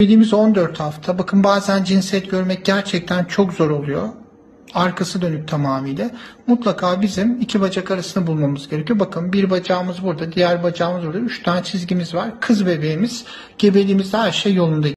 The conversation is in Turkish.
Bildiğimiz 14 hafta. Bakın bazen cinsiyet görmek gerçekten çok zor oluyor. Arkası dönük tamamıyla. Mutlaka bizim iki bacak arasını bulmamız gerekiyor. Bakın bir bacağımız burada, diğer bacağımız burada. Üç tane çizgimiz var. Kız bebeğimiz gebeliğimizde her şey yolunda.